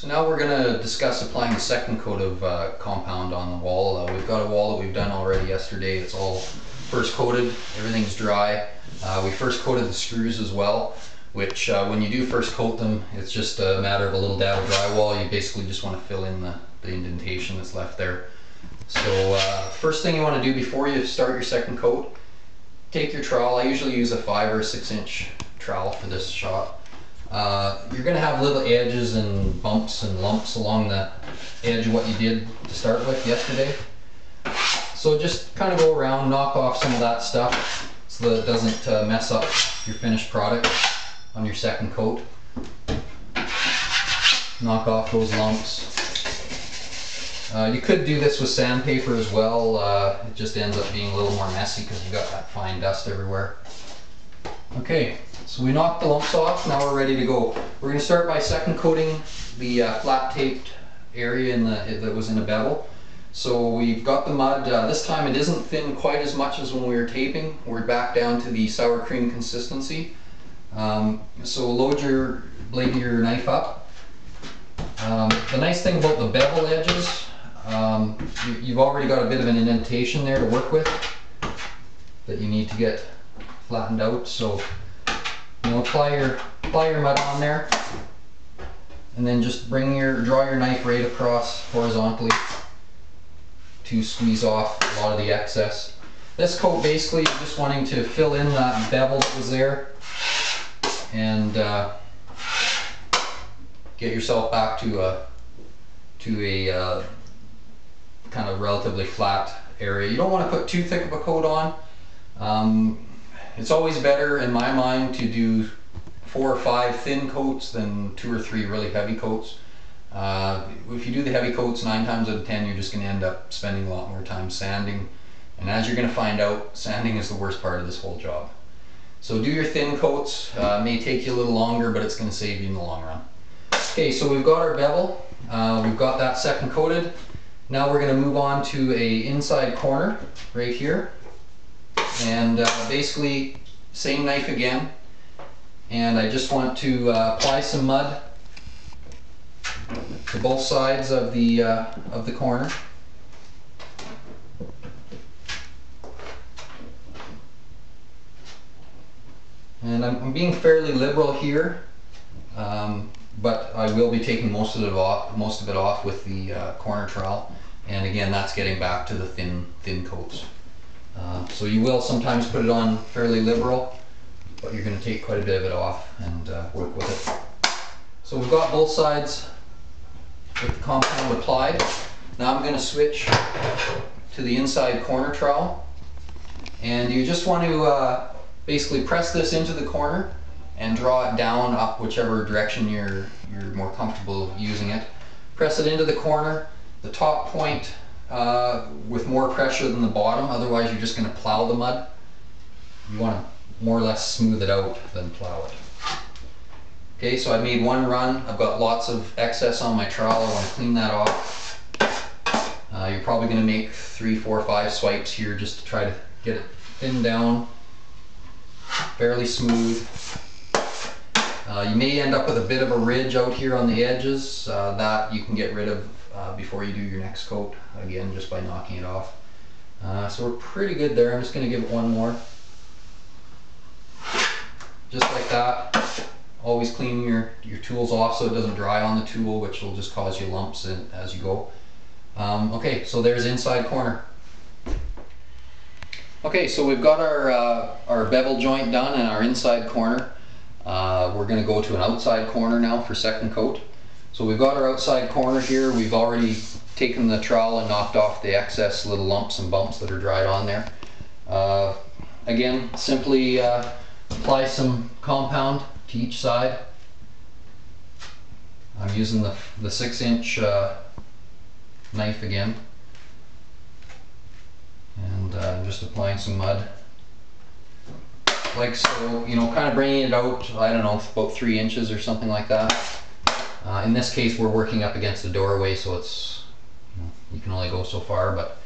So now we're going to discuss applying the second coat of uh, compound on the wall. Uh, we've got a wall that we've done already yesterday. It's all first coated, everything's dry. Uh, we first coated the screws as well, which uh, when you do first coat them, it's just a matter of a little dab of drywall. You basically just want to fill in the, the indentation that's left there. So uh, first thing you want to do before you start your second coat, take your trowel. I usually use a five or six inch trowel for this shot. Uh, you're going to have little edges and bumps and lumps along the edge of what you did to start with yesterday. So just kind of go around, knock off some of that stuff so that it doesn't uh, mess up your finished product on your second coat. Knock off those lumps. Uh, you could do this with sandpaper as well. Uh, it just ends up being a little more messy because you've got that fine dust everywhere. Okay, so we knocked the lumps off, now we're ready to go. We're going to start by second coating the uh, flat taped area in the, that was in a bevel. So we've got the mud, uh, this time it isn't thin quite as much as when we were taping. We're back down to the sour cream consistency. Um, so load your blade of your knife up. Um, the nice thing about the bevel edges, um, you, have already got a bit of an indentation there to work with that you need to get flattened out. So you know, apply your, apply your mud on there and then just bring your, draw your knife right across horizontally to squeeze off a lot of the excess. This coat basically you're just wanting to fill in that bevel that was there and uh, get yourself back to a to a uh, kind of relatively flat area. You don't want to put too thick of a coat on. Um, it's always better in my mind to do four or five thin coats than two or three really heavy coats. Uh, if you do the heavy coats nine times out of ten you're just going to end up spending a lot more time sanding and as you're going to find out sanding is the worst part of this whole job. So do your thin coats, uh, may take you a little longer but it's going to save you in the long run. Okay so we've got our bevel, uh, we've got that second coated. Now we're going to move on to a inside corner right here and uh, basically same knife again. And I just want to uh, apply some mud to both sides of the uh, of the corner. And I'm, being fairly liberal here um, but I will be taking most of it off most of it off with the uh, corner trowel. And again that's getting back to the thin thin coats uh, so you will sometimes put it on fairly liberal, but you're going to take quite a bit of it off and uh, work with it. So we've got both sides with the compound applied. Now I'm going to switch to the inside corner trowel. And you just want to uh, basically press this into the corner and draw it down up whichever direction you're, you're more comfortable using it. Press it into the corner. The top point uh, with more pressure than the bottom, otherwise you're just going to plow the mud. You want to more or less smooth it out than plow it. Okay, so I made one run. I've got lots of excess on my trowel. I want to clean that off. Uh, you're probably going to make three, four, five swipes here just to try to get it thinned down, fairly smooth. Uh, you may end up with a bit of a ridge out here on the edges. Uh, that you can get rid of uh, before you do your next coat, again just by knocking it off. Uh, so we're pretty good there. I'm just going to give it one more. Just like that. Always clean your, your tools off so it doesn't dry on the tool, which will just cause you lumps in, as you go. Um, okay, so there's inside corner. Okay, so we've got our, uh, our bevel joint done and our inside corner. Uh, we're going to go to an outside corner now for second coat. So we've got our outside corner here. We've already taken the trowel and knocked off the excess little lumps and bumps that are dried on there. Uh, again, simply uh, apply some compound to each side. I'm using the, the six inch uh, knife again. And uh, I'm just applying some mud. Like so, you know, kind of bringing it out, I don't know, about three inches or something like that. Uh, in this case, we're working up against the doorway, so it's you, know, you can only go so far. But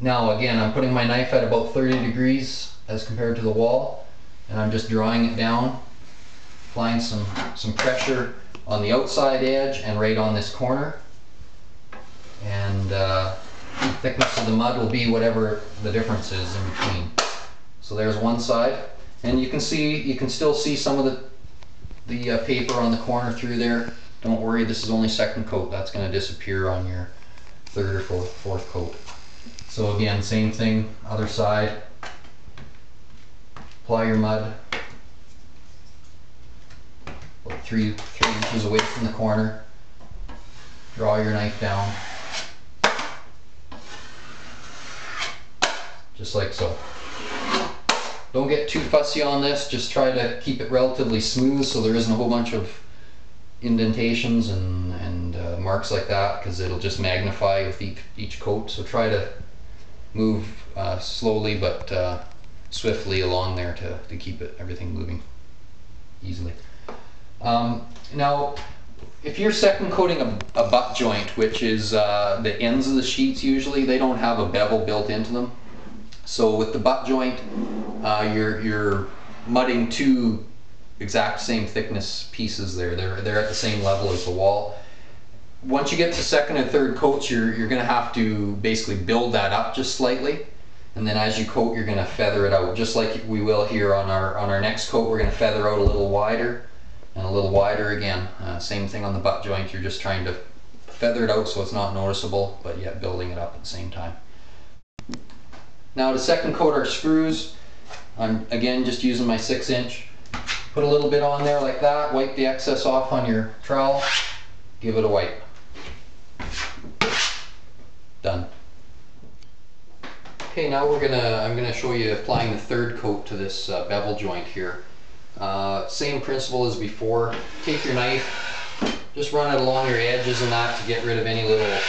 now, again, I'm putting my knife at about 30 degrees as compared to the wall, and I'm just drawing it down, applying some some pressure on the outside edge and right on this corner. And uh, thickness of the mud will be whatever the difference is in between. So there's one side. And you can see, you can still see some of the, the uh, paper on the corner through there. Don't worry, this is only second coat. That's going to disappear on your third or fourth, fourth coat. So again, same thing, other side. Apply your mud. About three, three inches away from the corner. Draw your knife down. Just like so. Don't get too fussy on this, just try to keep it relatively smooth so there isn't a whole bunch of indentations and, and uh, marks like that because it'll just magnify with each, each coat. So try to move uh, slowly but uh, swiftly along there to, to keep it everything moving easily. Um, now, if you're second coating a, a butt joint, which is uh, the ends of the sheets usually, they don't have a bevel built into them. So with the butt joint, uh, you're, you're mudding two exact same thickness pieces there. They're, they're at the same level as the wall. Once you get to second and third coats, you're, you're gonna have to basically build that up just slightly. And then as you coat, you're gonna feather it out, just like we will here on our, on our next coat. We're gonna feather out a little wider and a little wider again. Uh, same thing on the butt joint. You're just trying to feather it out so it's not noticeable, but yet building it up at the same time. Now to second coat our screws, I'm again just using my six inch. Put a little bit on there like that, wipe the excess off on your trowel, give it a wipe. Done. Okay, now we're gonna, I'm gonna show you applying the third coat to this uh, bevel joint here. Uh, same principle as before. Take your knife, just run it along your edges and that to get rid of any little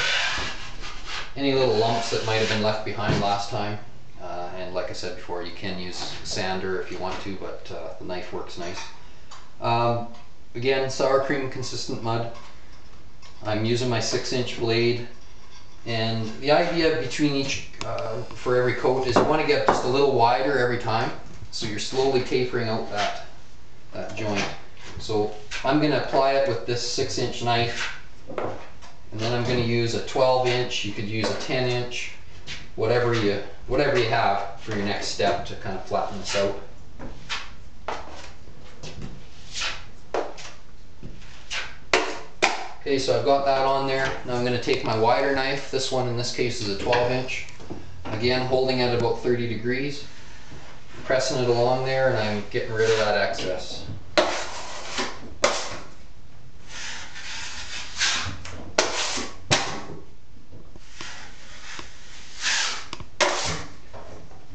any little lumps that might have been left behind last time. And like I said before, you can use sander if you want to, but uh, the knife works nice. Um, again, sour cream consistent mud. I'm using my six inch blade. And the idea between each, uh, for every coat is you want to get just a little wider every time. So you're slowly tapering out that, that joint. So I'm going to apply it with this six inch knife. And then I'm going to use a 12 inch, you could use a 10 inch, whatever you whatever you have for your next step to kind of flatten this out. Okay, so I've got that on there. Now I'm going to take my wider knife. This one in this case is a 12 inch. Again, holding at about 30 degrees. Pressing it along there and I'm getting rid of that excess.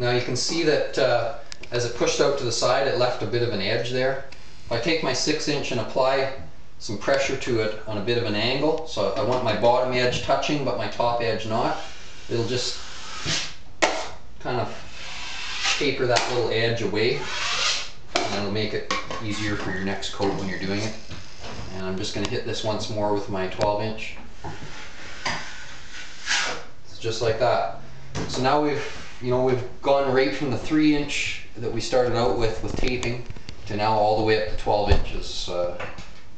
Now you can see that uh, as it pushed out to the side, it left a bit of an edge there. If I take my six inch and apply some pressure to it on a bit of an angle, so I want my bottom edge touching but my top edge not, it'll just kind of taper that little edge away and it'll make it easier for your next coat when you're doing it. And I'm just going to hit this once more with my 12 inch. It's just like that. So now we've you know, we've gone right from the three inch that we started out with with taping to now all the way up to 12 inches. Uh,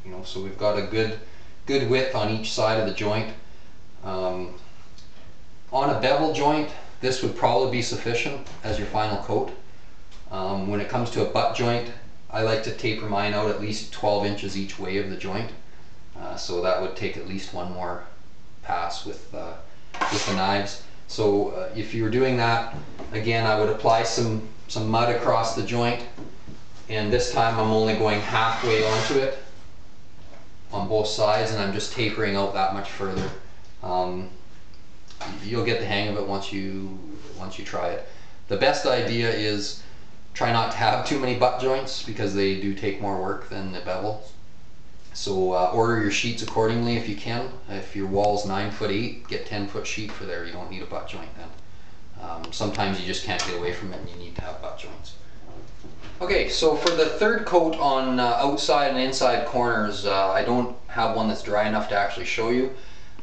you know, so we've got a good, good width on each side of the joint. Um, on a bevel joint, this would probably be sufficient as your final coat. Um, when it comes to a butt joint, I like to taper mine out at least 12 inches each way of the joint. Uh, so that would take at least one more pass with, uh, with the knives. So uh, if you were doing that, again, I would apply some, some mud across the joint. And this time I'm only going halfway onto it on both sides and I'm just tapering out that much further. Um, you'll get the hang of it once you, once you try it. The best idea is try not to have too many butt joints because they do take more work than the bevel. So uh, order your sheets accordingly if you can. If your wall's 9 foot 8, get 10 foot sheet for there. You don't need a butt joint then. Um, sometimes you just can't get away from it and you need to have butt joints. Okay, so for the third coat on uh, outside and inside corners, uh, I don't have one that's dry enough to actually show you,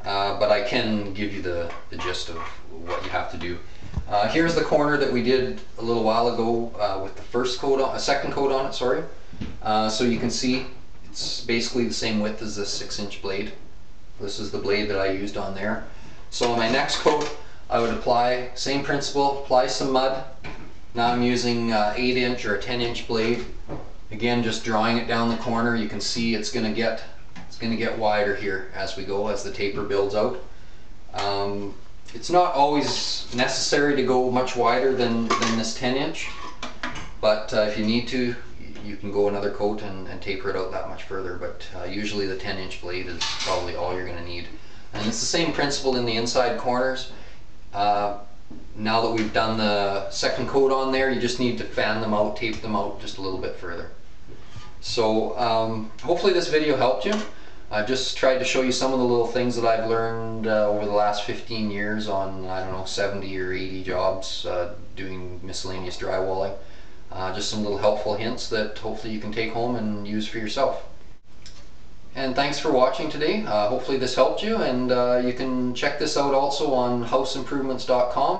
uh, but I can give you the, the gist of what you have to do. Uh, here's the corner that we did a little while ago uh, with the first coat on, a second coat on it, sorry. so you can see It's basically the same width as this six inch blade. This is the blade that I used on there. So on my next coat, I would apply, same principle, apply some mud. Now I'm using uh, 8 inch or a 10 inch blade. Again, just drawing it down the corner, you can see it's gonna get, it's gonna get wider here as we go, as the taper builds out. Um, it's not always necessary to go much wider than, than this 10 inch, but uh, if you need to, you can go another coat and, and taper it out that much further, but uh, usually the 10 inch blade is probably all you're gonna need. And it's the same principle in the inside corners. Uh, now that we've done the second coat on there, you just need to fan them out, tape them out just a little bit further. So um, hopefully this video helped you. I've just tried to show you some of the little things that I've learned uh, over the last 15 years on, I don't know, 70 or 80 jobs uh, doing miscellaneous drywalling. Uh, just some little helpful hints that hopefully you can take home and use for yourself. And thanks for watching today. Uh, hopefully this helped you and uh, you can check this out also on houseimprovements.com.